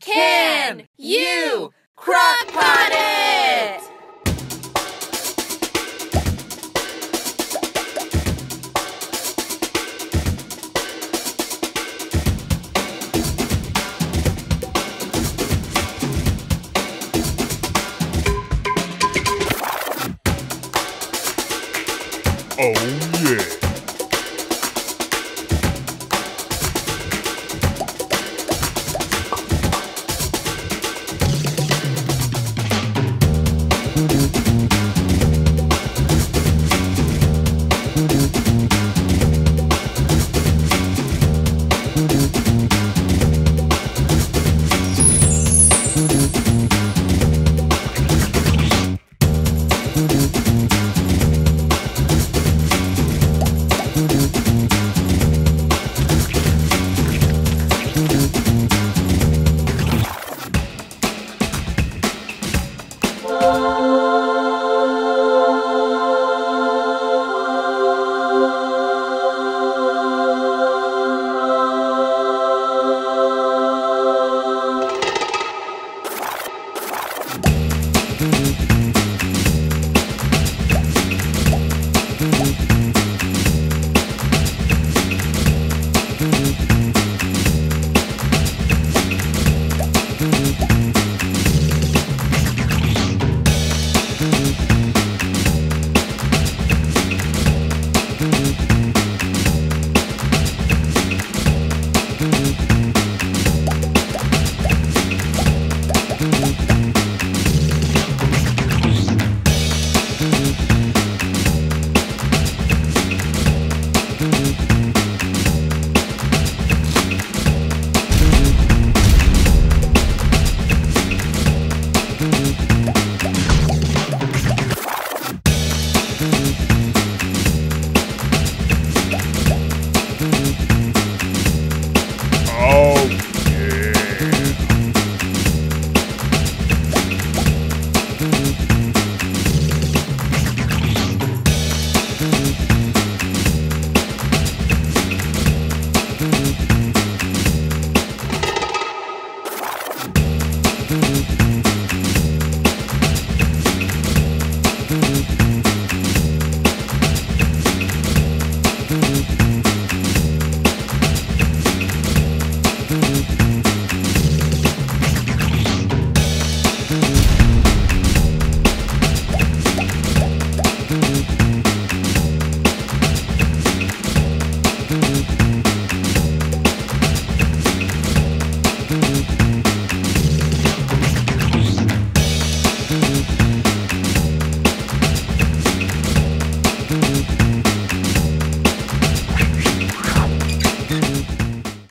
Can you crockpot it? Oh. Thank you.